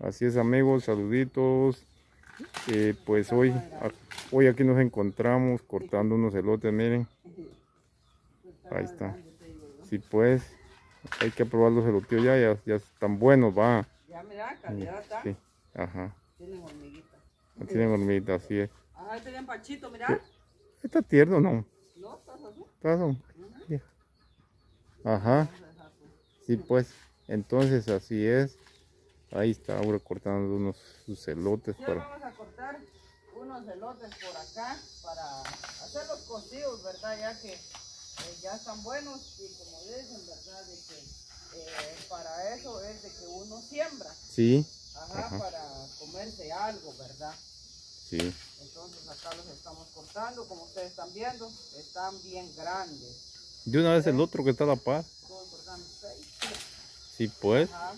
Así es amigos, saluditos. Eh, pues hoy, hoy aquí nos encontramos cortando unos elotes, miren. Ahí está. Sí pues, hay que probar los elotes ya, ya, ya están buenos, va. Ya mira, calidad está. Sí, ajá. Tienen hormiguitas. Tienen hormiguitas, así es. Ajá, este bien pachito, mira. Está tierno, ¿no? No, estás así. ¿Está Sí. Ajá. Sí, pues. Entonces así es. Ahí está ahora cortando unos sus elotes para. vamos a cortar unos elotes por acá para hacer los cocidos, ¿verdad? Ya que eh, ya están buenos y como dicen, ¿verdad? De que eh, para eso es de que uno siembra, Sí, ajá, Ajá. para comerse algo, ¿verdad? sí. Entonces acá los estamos cortando, como ustedes están viendo, están bien grandes. De una vez el otro que está a la cortando seis. Sí, pues. Ajá.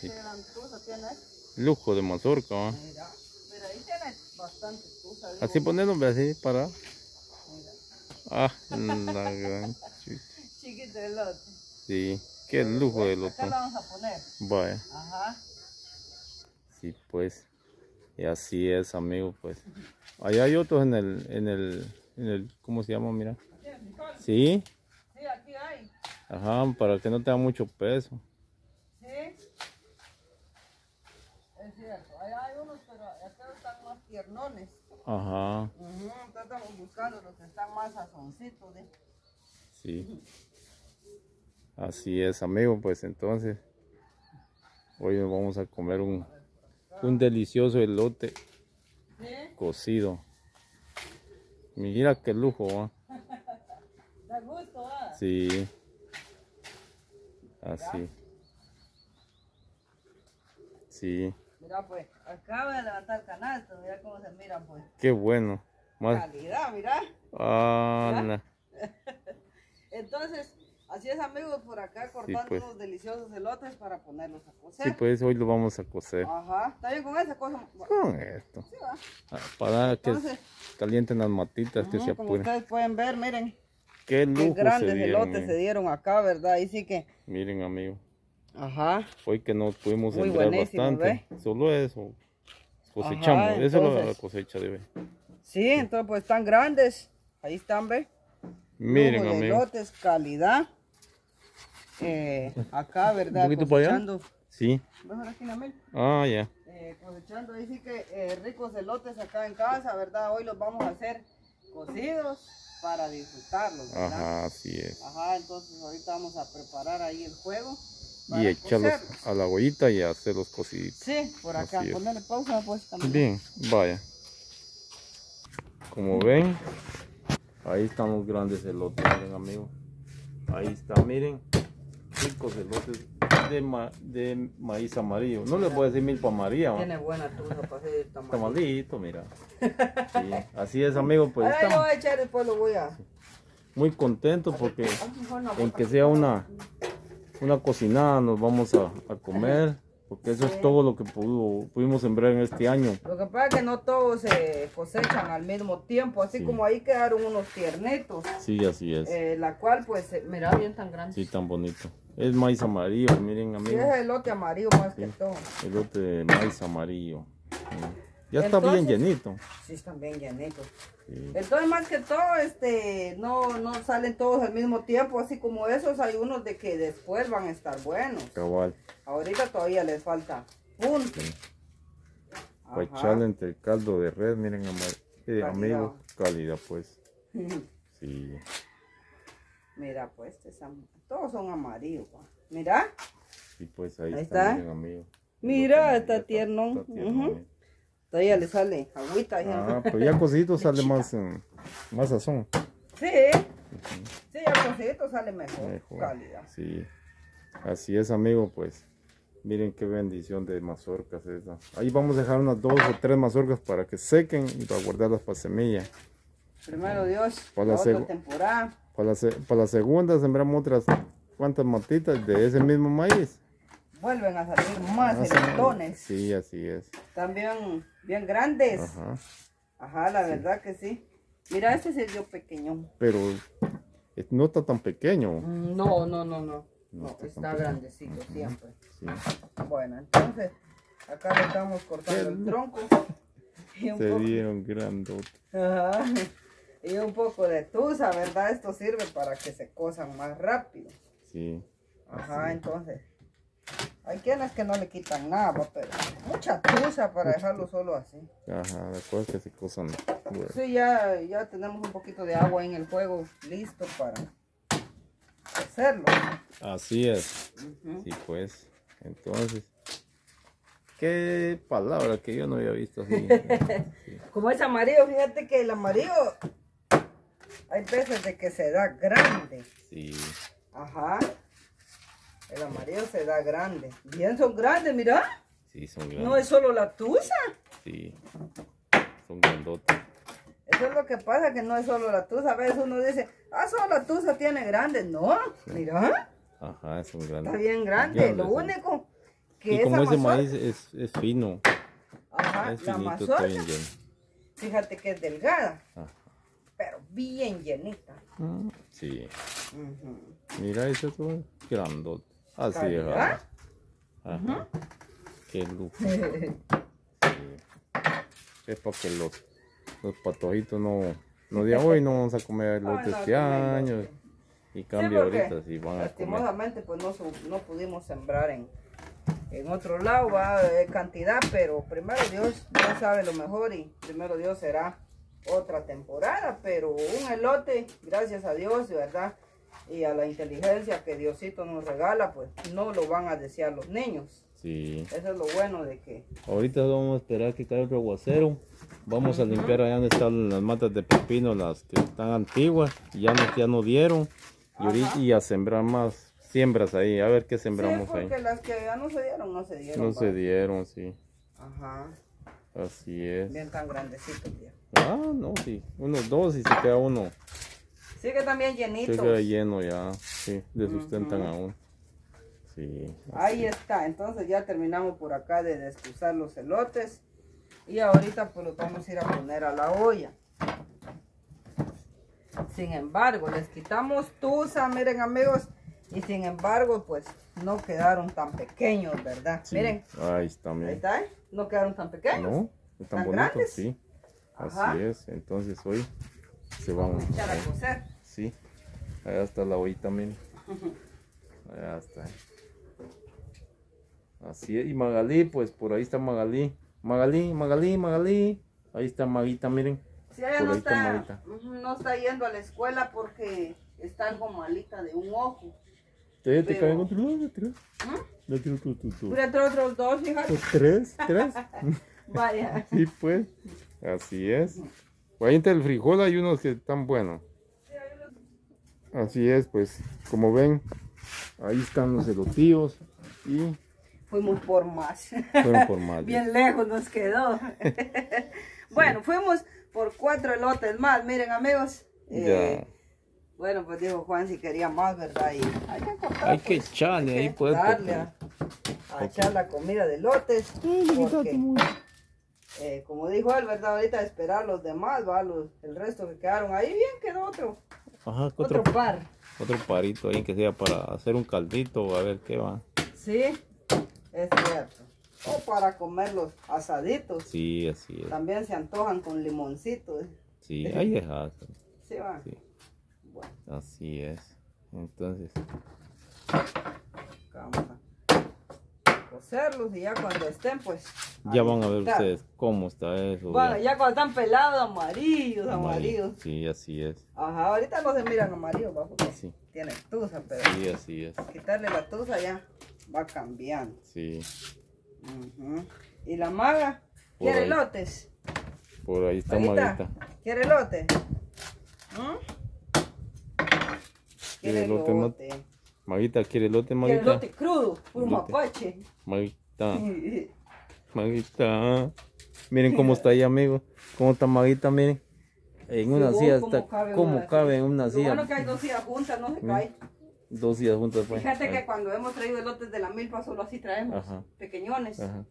Tiene. Lujo de mazorca, ¿va? Mira, mira, ahí tiene bastante tusa. Así ponerlo así para. Mira, Ah, la gran chi- chiquito elote. Sí, qué lujo de Acá loto. la vamos a poner. Vaya. Ajá. Sí, pues. Y así es, amigo, pues. Allá hay otros en el, en el, en el, ¿cómo se llama? Mira. ¿Tienes? Sí, Sí, aquí hay. ajá, para que no tenga mucho peso. Sí. Es cierto. Allá hay unos, pero acá están más tiernones. Ajá, Ujú, entonces Estamos buscando los que están más sazoncitos. ¿eh? sí. Así es, amigo, pues entonces. Hoy nos vamos a comer un, un delicioso elote Sí. cocido. Mira qué lujo, ¿va? Da gusto, ¿ah? Sí. Así. Sí. Mira, pues, acaba de levantar el canasto. Mira cómo se miran, pues. Qué bueno. Más. Calidad, mira. Ah, Entonces, así es, amigos, por acá cortando pues. unos deliciosos elotes para ponerlos a cocer. Sí, pues hoy lo vamos a cocer. Ajá, está bien con esa cosa. Con esto. Sí. Ah, Para que Entonces, calienten las matitas, que ujú, se como apuren. ustedes pueden ver, miren, Qué qué lujo grandes se dieron. elotes se miren. dieron acá, ¿verdad? Ahí sí que, Miren, amigo. Ajá, Hoy que no pudimos Muy sembrar bastante. Solo eso. Cosechamos. Ajá, Esa es la cosecha de hoy. sí, entonces pues están grandes, ahí están, ¿ve? Miren, Lujo de amigo. elotes, calidad. Eh, acá, ¿verdad? Un poquito para allá. Cosechando, Sí. aquí. Ah, ya. Eh, cosechando ahí sí que eh, ricos elotes acá en casa, ¿verdad? Hoy los vamos a hacer cocidos para disfrutarlos, ¿verdad? Ajá, así es. Ajá, entonces ahorita vamos a preparar ahí el juego. Y echarlos cocerlos. a la ollita y hacerlos cociditos. Sí, por acá. Ponerle pausa pues también. Bien, vaya. Como ven, ahí están los grandes elotes, miren amigos. Ahí está, miren, ricos elotes de, ma- de maíz amarillo. No les voy a decir milpa María, ¿va? Tiene buena tuya para hacer el tamal. tamalito, mira. Sí, así es, amigos, pues Ahora estamos voy a echar después lo voy a. muy contentos porque Ah, mejor no, en bota. que sea una, una cocinada nos vamos a, a comer, porque eso es todo lo que pudo- pudimos sembrar en este año. Lo que pasa es que no todos se cosechan al mismo tiempo, así Sí. como ahí quedaron unos tiernetos, Sí, así es. eh, la cual pues eh, mira bien tan grande. Sí, tan bonito. Es maíz amarillo, miren Sí, amigos. es elote amarillo más que todo. Elote de maíz amarillo. Sí. Ya está bien llenito. Sí, están bien llenitos. Sí. Entonces, más que todo, este, no, no salen todos al mismo tiempo, así como esos, hay unos de que después van a estar buenos. Cabal. Ahorita todavía les falta punto. Sí. Para echarle entre el caldo de red, miren eh, amigos, calidad pues. Sí. Mira, pues, todos son amarillos. pa. Mira, Y pues ahí, Ahí está, está. miren amigos. Mira, está tierno. está tierno. Todavía le sale agüita. ya. Ah, pero ya cocidito sale más, eh, más sazón. Sí, sí, ya cosito sale mejor, Mejor. calidad. Sí. Así es, amigo, pues. Miren qué bendición de mazorcas esa. Ahí vamos a dejar unas dos o tres mazorcas para que sequen y para guardarlas para semilla. Primero Dios, Para la otra temporada. Para la, para la segunda sembramos otras cuantas matitas de ese mismo maíz. Vuelven a salir más Ah, electrones. Sí, así es. También bien grandes. Ajá. Ajá, la verdad que sí. Mira, este se dio pequeño. Pero no está tan pequeño. Mm, No, no, no, no. No está grandecito siempre. Sí. Bueno, entonces acá le estamos cortando el tronco. Y un Se poco- dieron grandote. Ajá. Y un poco de tusa, ¿verdad? Esto sirve para que se cosan más rápido. Sí. Ajá, Así. entonces. Hay quienes que no le quitan nada, pero mucha tusa para dejarlo solo así. Ajá, de acuerdo que se. Bueno, Sí, ya, ya tenemos un poquito de agua en el juego listo para hacerlo. Así es. Sí, pues. Entonces. Qué palabra que yo no había visto así. Sí. Como es amarillo, fíjate que el amarillo hay veces de que se da grande. Sí. Ajá. El amarillo se da grande. Bien son grandes, mira. Sí, son grandes. No es solo la tusa. Sí. Son grandotes. Eso es lo que pasa, que no es solo la tusa. A veces uno dice, ah, solo la tusa tiene grandes. No, mira, Ajá, son grandes. está bien grande. Lo único que Y es como ese maíz es, es fino, Ajá, es la mazorca, bien lleno. fíjate que es delgada, Ajá. pero bien llenita. Mm, Sí. Mira, ese es un grandote. Así es. ¿Calidad? Ajá. Ajá. Qué lujo. Sí. Es para que los, los patojitos no, no de hoy no vamos a comer no, elote este año. Y cambia porque ahorita si van a comer. Lastimosamente, pues no, no pudimos sembrar en, en otro lado, va cantidad, pero primero Dios, Dios sabe lo mejor y primero Dios será otra temporada, pero un elote, gracias a Dios, de verdad, y a la inteligencia que Diosito nos regala, pues no lo van a desear los niños. Sí. Eso es lo bueno de que Ahorita vamos a esperar que caiga otro aguacero. Vamos a limpiar allá donde están las matas de pepino, las que están antiguas. Ya no, ya no dieron. Y, ahorita, y a sembrar más siembras ahí. A ver qué sí, sembramos ahí. porque las que ya no se dieron, no se dieron. No va. se dieron, sí. Ajá, Así es. bien tan grandecitos ya. Ah, no, sí. Unos dos y se queda uno. Sigue también Se llenitos. queda lleno ya. Sí, le sustentan aún. Sí. Ahí está, entonces ya terminamos por acá de descusar los elotes y ahorita pues los vamos a ir a poner a la olla. Sin embargo, les quitamos tusa, miren amigos, y sin embargo pues no quedaron tan pequeños, ¿verdad? sí. Miren, Ahí está, ahí miren. está, ¿eh? no quedaron tan pequeños. ¿No? Están ¿Tan bonitos, grandes? sí. Ajá. Así es. Entonces hoy se van Vamos a echar a ahí. cocer. Sí. Allá está la ollita, miren. Allá está. Así es. Y Magalí, pues por ahí está Magalí. Magalí, Magalí, Magalí. Ahí está Maguita, miren. Si ella Por no ahí está no está yendo a la escuela porque está algo malita de un ojo. Te, caen otro lado, tres. ¿Mm? Tiro entre otros dos. Tres, tres. Vaya. Sí, pues. Así es. Ahí entre el frijol hay unos que están buenos. Así es, pues, como ven, ahí están los elotíos y Fuimos por más. fueron por más. Bien lejos nos quedó. bueno, fuimos por cuatro elotes más. Miren, amigos. eh, Bueno, pues dijo Juan si quería más, ¿verdad? Y hay que cortar, Hay que pues, echarle hay ahí, pues, darle a, echar la comida de lotes. Porque, eh, como dijo él, ¿verdad? Ahorita esperar los demás, ¿va? Los, el resto que quedaron ahí, bien quedó otro, Ajá, otro, otro, par. otro parito ahí que sea para hacer un caldito, a ver qué va. Sí, es cierto. O para comer los asaditos. Sí, así es. También se antojan con limoncito. ¿eh? Sí, ahí dejaste. Sí, va. Sí, Bueno, así es. Entonces, cocerlos y ya cuando estén, pues. ya van a ver ustedes cómo está eso. Bueno, ya. ya cuando están pelados, amarillos, Amarillo. amarillos. Sí, así es. Ajá, ahorita no se miran amarillos, va, porque Sí, tienen tusa, pero sí, así es. quitarle la tusa ya va cambiando. Sí. Y la maga, Por ¿quiere ahí. lotes? por ahí está Maguita. ¿Quiere lote? ¿Mm? ¿Quiere lote? Maguita, ¿quiere lote, ¿Quiere Maguita? lote crudo? Un mapache. Maguita, Maguita. Miren cómo está ahí, amigo. Cómo está Maguita, miren. En una Sí, silla ¿cómo está, cabe cómo una cabe en una Lo silla. bueno que hay dos sillas juntas, no se cae. Dos sillas juntas, pues. Fíjate que cuando hemos traído elotes de la milpa, solo así traemos, Ajá. pequeñones. Ajá.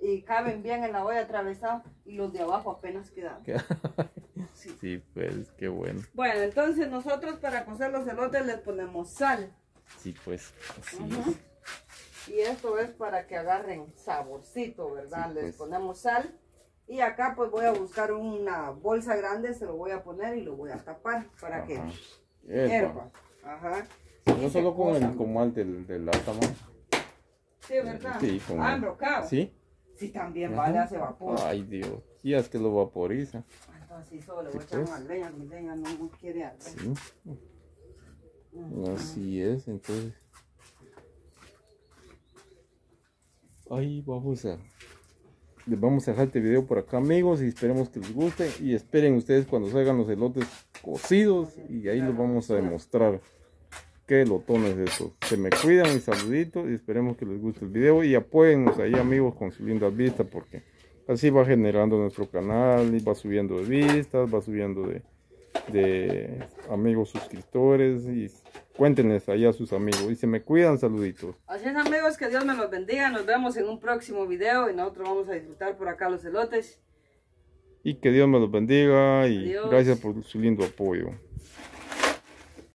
Y caben bien en la olla atravesada y los de abajo apenas quedan. Sí. Sí, pues, qué bueno. Bueno, entonces nosotros para cocer los elotes les ponemos sal. Sí, pues, así Ujú. es. Y esto es para que agarren saborcito, ¿verdad? Sí, Les pues. ponemos sal. Y acá pues voy a buscar una bolsa grande, se lo voy a poner y lo voy a tapar para que Ajá. Hierva. Ajá. No solo con el comal del, del. Sí, ¿verdad? Sí, con Ah, embrocado. ¿Sí? Sí, también Ajá. vale, hace vapor. Ay, Dios. Y es que lo vaporiza. Entonces sí, solo le voy a Sí, echar pues. leña, mi leña no quiere arder. Sí. Así es, entonces. Ahí vamos a. Vamos a dejar este video por acá, amigos, y esperemos que les guste. Y esperen ustedes cuando salgan los elotes cocidos. Y ahí les vamos a demostrar qué elotón es esto. Se me cuidan y saluditos. Y esperemos que les guste el video. Y apóyennos ahí, amigos, con sus lindas vistas. Porque así va generando nuestro canal. Y va subiendo de vistas, va subiendo de, de amigos suscriptores. Y cuéntenles ahí a sus amigos. Y se me cuidan, saluditos. Así es amigos, que Dios me los bendiga. Nos vemos en un próximo video y nosotros vamos a disfrutar por acá los elotes. Y que Dios me los bendiga y Adiós. gracias por su lindo apoyo.